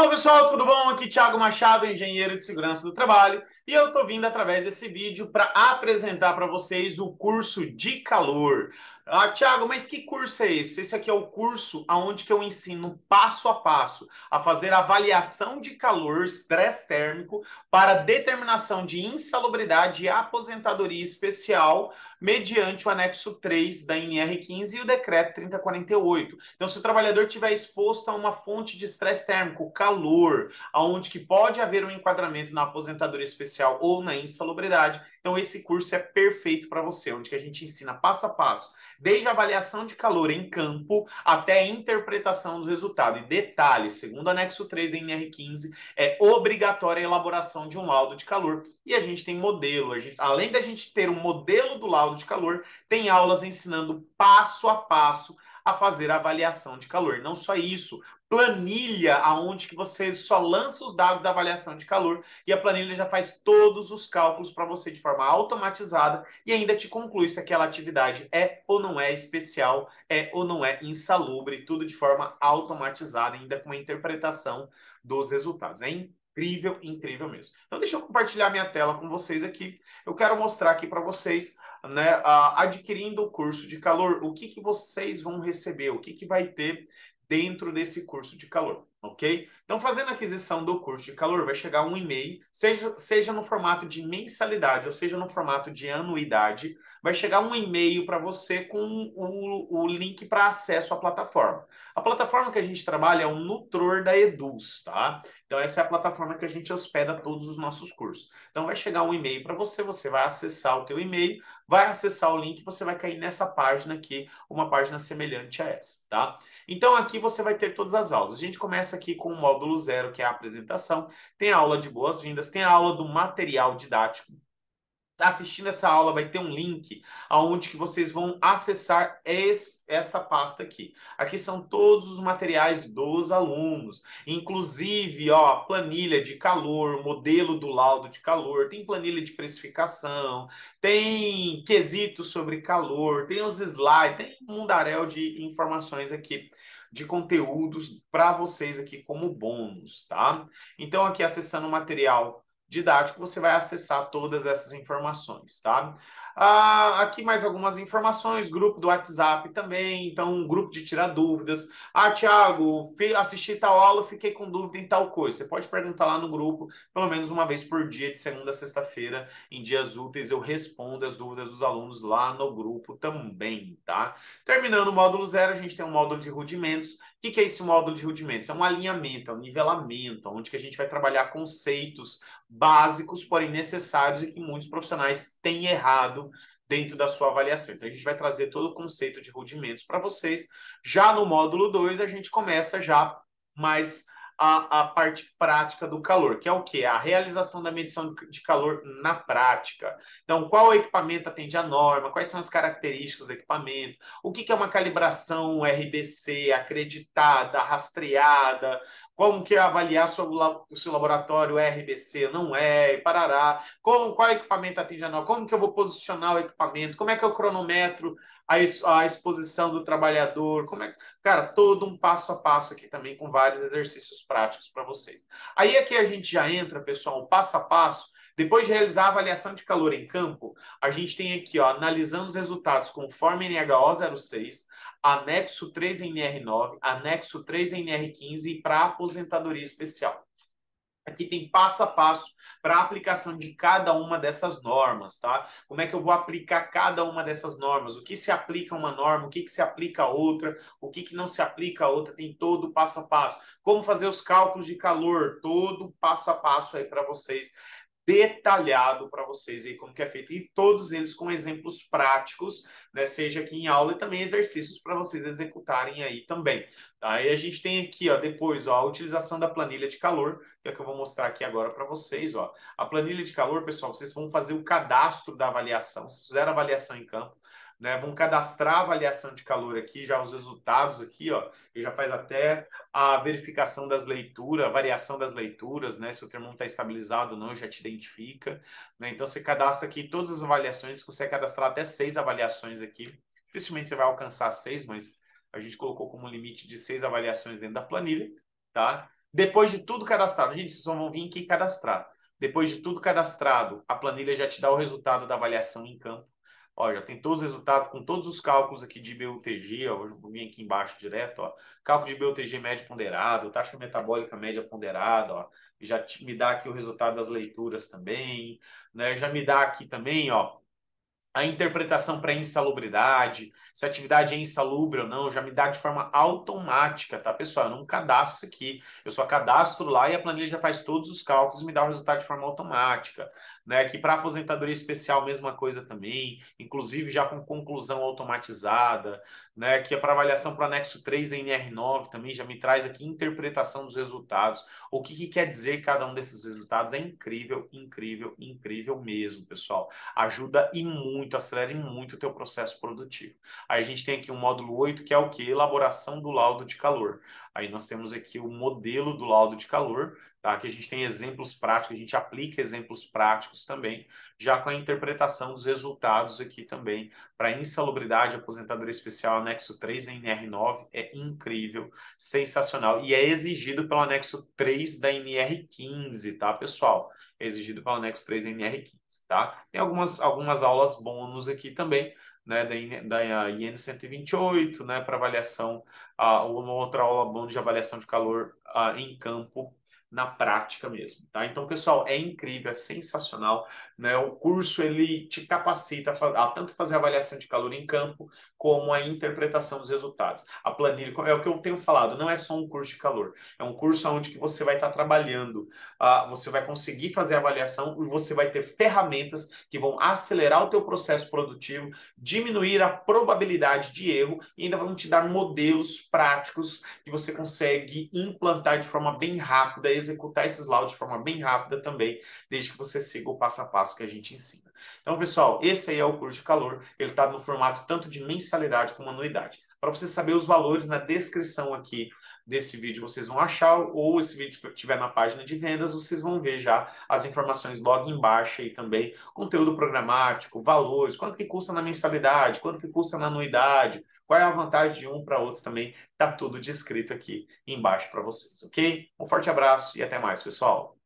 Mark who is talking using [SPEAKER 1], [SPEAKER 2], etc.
[SPEAKER 1] Fala pessoal, tudo bom? Aqui Thiago Machado, engenheiro de segurança do trabalho, e eu estou vindo através desse vídeo para apresentar para vocês o curso de calor. Ah, Tiago, mas que curso é esse? Esse aqui é o curso onde que eu ensino passo a passo a fazer avaliação de calor, estresse térmico, para determinação de insalubridade e aposentadoria especial, mediante o anexo 3 da NR15 e o decreto 3048. Então, se o trabalhador estiver exposto a uma fonte de estresse térmico, calor, aonde que pode haver um enquadramento na aposentadoria especial ou na insalubridade, então esse curso é perfeito para você, onde que a gente ensina passo a passo desde avaliação de calor em campo até a interpretação do resultado. E detalhe, segundo o anexo 3 da NR15, é obrigatória a elaboração de um laudo de calor. E a gente tem modelo, a gente, além da gente ter um modelo do laudo de calor, tem aulas ensinando passo a passo a fazer a avaliação de calor. Não só isso, planilha aonde que você só lança os dados da avaliação de calor e a planilha já faz todos os cálculos para você de forma automatizada e ainda te conclui se aquela atividade é ou não é especial, é ou não é insalubre, tudo de forma automatizada, ainda com a interpretação dos resultados. É incrível, incrível mesmo. Então deixa eu compartilhar minha tela com vocês aqui. Eu quero mostrar aqui para vocês né, adquirindo o curso de calor, o que, que vocês vão receber, o que, que vai ter dentro desse curso de calor, ok? Então, fazendo a aquisição do curso de calor, vai chegar um e-mail, seja, seja no formato de mensalidade ou seja no formato de anuidade, vai chegar um e-mail para você com o, o link para acesso à plataforma. A plataforma que a gente trabalha é o Nutror da Eduz, tá? Então, essa é a plataforma que a gente hospeda todos os nossos cursos. Então, vai chegar um e-mail para você, você vai acessar o teu e-mail, vai acessar o link, você vai cair nessa página aqui, uma página semelhante a essa, tá? Então, aqui você vai ter todas as aulas. A gente começa aqui com o módulo zero, que é a apresentação. Tem a aula de boas-vindas, tem a aula do material didático. Assistindo essa aula vai ter um link aonde que vocês vão acessar esse, essa pasta aqui. Aqui são todos os materiais dos alunos, inclusive, ó, planilha de calor, modelo do laudo de calor, tem planilha de precificação, tem quesitos sobre calor, tem os slides, tem um mundaréu de informações aqui de conteúdos para vocês aqui como bônus, tá? Então, aqui acessando o material didático, você vai acessar todas essas informações, tá? Ah, aqui mais algumas informações, grupo do WhatsApp também, então um grupo de tirar dúvidas. Ah, Tiago, assisti tal aula, fiquei com dúvida em tal coisa. Você pode perguntar lá no grupo, pelo menos uma vez por dia, de segunda a sexta-feira, em dias úteis, eu respondo as dúvidas dos alunos lá no grupo também, tá? Terminando o módulo zero, a gente tem um módulo de rudimentos. O que, é esse módulo de rudimentos? É um alinhamento, é um nivelamento, onde que a gente vai trabalhar conceitos básicos, porém necessários e que muitos profissionais têm errado dentro da sua avaliação. Então, a gente vai trazer todo o conceito de rudimentos para vocês. Já no módulo 2, a gente começa já mais a, a parte prática do calor, que é o que? A realização da medição de calor na prática. Então, qual equipamento atende à norma, quais são as características do equipamento, o que, que é uma calibração RBC acreditada, rastreada, como que é avaliar o seu laboratório é RBC, não é, e parará, como, qual equipamento atende a norma, como que eu vou posicionar o equipamento, como é que é o cronômetro a, a exposição do trabalhador, como é, cara, todo um passo a passo aqui também com vários exercícios práticos para vocês. Aí aqui a gente já entra, pessoal, passo a passo. Depois de realizar a avaliação de calor em campo, a gente tem aqui, ó, analisando os resultados conforme NHO 06, anexo 3 NR9, anexo 3 NR15 e para aposentadoria especial. Aqui tem passo a passo para a aplicação de cada uma dessas normas, tá? Como é que eu vou aplicar cada uma dessas normas? O que se aplica a uma norma, o que, que se aplica a outra, o que, que não se aplica a outra, tem todo o passo a passo. Como fazer os cálculos de calor, todo passo a passo aí para vocês detalhado para vocês aí como que é feito e todos eles com exemplos práticos, né, seja aqui em aula e também exercícios para vocês executarem aí também. Aí a gente tem aqui, ó, depois, ó, a utilização da planilha de calor, que é que eu vou mostrar aqui agora para vocês, ó. A planilha de calor, pessoal, vocês vão fazer o cadastro da avaliação, vocês fizeram avaliação em campo, né? Vamos cadastrar a avaliação de calor aqui, já os resultados aqui, ó, e já faz até a verificação das leituras, a variação das leituras, né? Se o termo está estabilizado ou não, já te identifica, né? Então você cadastra aqui todas as avaliações, você consegue cadastrar até seis avaliações aqui. Dificilmente você vai alcançar seis, mas a gente colocou como limite de seis avaliações dentro da planilha, tá? Depois de tudo cadastrado, gente, vocês só vão vir aqui cadastrar. Depois de tudo cadastrado, a planilha já te dá o resultado da avaliação em campo. Ó, já tem todos os resultados com todos os cálculos aqui de BUTG, ó, vou vir aqui embaixo direto, ó, cálculo de BUTG médio ponderado, taxa metabólica média ponderada, ó, já te, me dá aqui o resultado das leituras também, né? Já me dá aqui também, ó, a interpretação para insalubridade, se a atividade é insalubre ou não, já me dá de forma automática, tá, pessoal? Eu não cadastro aqui, eu só cadastro lá e a planilha já faz todos os cálculos e me dá o resultado de forma automática. Né? Que para aposentadoria especial, mesma coisa também, inclusive já com conclusão automatizada, né? Que é para avaliação para o anexo 3 da NR9 também já me traz aqui interpretação dos resultados. O que, que quer dizer cada um desses resultados? É incrível, incrível, incrível mesmo, pessoal. Ajuda e muito, acelera muito o teu processo produtivo. Aí a gente tem aqui um módulo 8, que é o que? Elaboração do laudo de calor. Aí nós temos aqui o modelo do laudo de calor, tá? Que a gente tem exemplos práticos, a gente aplica exemplos práticos também, já com a interpretação dos resultados aqui também. Para insalubridade, aposentadoria especial, anexo 3 da NR9 é incrível, sensacional. E é exigido pelo anexo 3 da NR15, tá, pessoal? É exigido pelo anexo 3 da NR15, tá? Tem algumas, algumas aulas bônus aqui também, né, da, da IN 128, né, para avaliação, uh, uma outra aula bônus de avaliação de calor uh, em campo na prática mesmo, tá? Então, pessoal, é incrível, é sensacional, né? O curso, ele te capacita a, a tanto fazer a avaliação de calor em campo, como a interpretação dos resultados. A planilha, é o que eu tenho falado, não é só um curso de calor, é um curso onde que você vai estar trabalhando, uh, você vai conseguir fazer a avaliação e você vai ter ferramentas que vão acelerar o teu processo produtivo, diminuir a probabilidade de erro e ainda vão te dar modelos práticos que você consegue implantar de forma bem rápida, executar esses laudos de forma bem rápida também, desde que você siga o passo a passo que a gente ensina. Então, pessoal, esse aí é o curso de calor. Ele está no formato tanto de mensalidade como anuidade. Para você saber os valores na descrição aqui desse vídeo, vocês vão achar, ou esse vídeo que estiver na página de vendas, vocês vão ver já as informações logo embaixo aí também, conteúdo programático, valores, quanto que custa na mensalidade, quanto que custa na anuidade, qual é a vantagem de um para outro também, tá tudo descrito aqui embaixo para vocês, ok? Um forte abraço e até mais, pessoal!